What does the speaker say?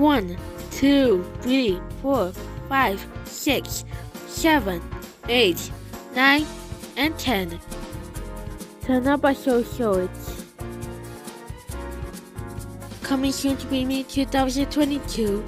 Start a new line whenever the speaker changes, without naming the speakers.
1, 2, 3, 4, 5, 6, 7, 8, 9, and ten. Turn up so short. Coming soon to be me 2022.